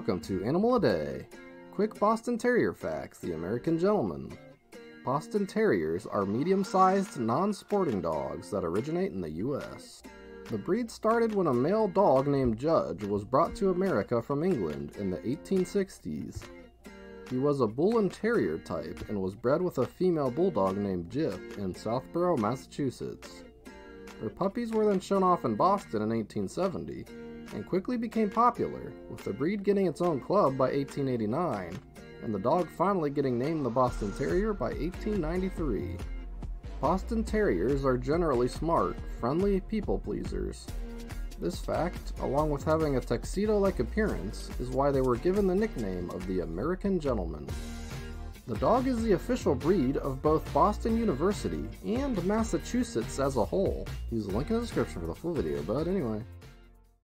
Welcome to Animal a Day. Quick Boston Terrier facts, the American gentleman. Boston Terriers are medium-sized, non-sporting dogs that originate in the US. The breed started when a male dog named Judge was brought to America from England in the 1860s. He was a bull and terrier type and was bred with a female bulldog named Gyp in Southborough, Massachusetts. Their puppies were then shown off in Boston in 1870 and quickly became popular, with the breed getting its own club by 1889, and the dog finally getting named the Boston Terrier by 1893. Boston Terriers are generally smart, friendly people pleasers. This fact, along with having a tuxedo like appearance, is why they were given the nickname of the American Gentleman. The dog is the official breed of both Boston University and Massachusetts as a whole. Use the link in the description for the full video, but anyway.